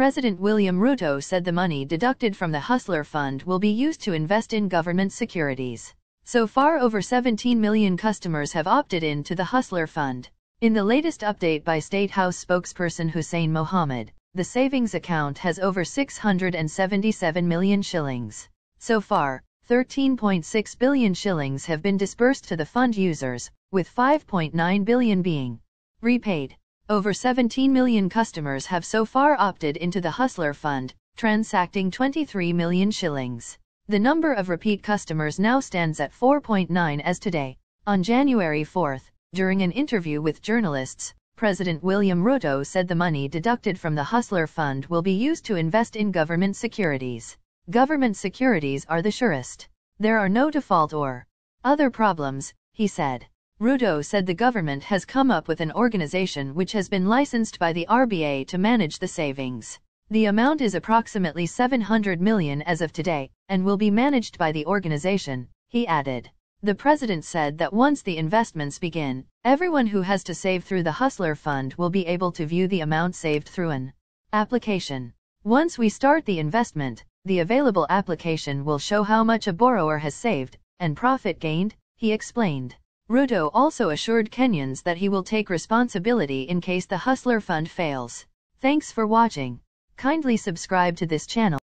President William Ruto said the money deducted from the Hustler Fund will be used to invest in government securities. So far over 17 million customers have opted in to the Hustler Fund. In the latest update by State House spokesperson Hussein Mohamed, the savings account has over 677 million shillings. So far, 13.6 billion shillings have been disbursed to the fund users, with 5.9 billion being repaid. Over 17 million customers have so far opted into the Hustler Fund, transacting 23 million shillings. The number of repeat customers now stands at 4.9 as today. On January 4, during an interview with journalists, President William Ruto said the money deducted from the Hustler Fund will be used to invest in government securities. Government securities are the surest. There are no default or other problems, he said. Ruto said the government has come up with an organization which has been licensed by the RBA to manage the savings. The amount is approximately 700 million as of today, and will be managed by the organization, he added. The president said that once the investments begin, everyone who has to save through the Hustler Fund will be able to view the amount saved through an application. Once we start the investment, the available application will show how much a borrower has saved and profit gained, he explained. Ruto also assured Kenyans that he will take responsibility in case the Hustler Fund fails. Thanks for watching. Kindly subscribe to this channel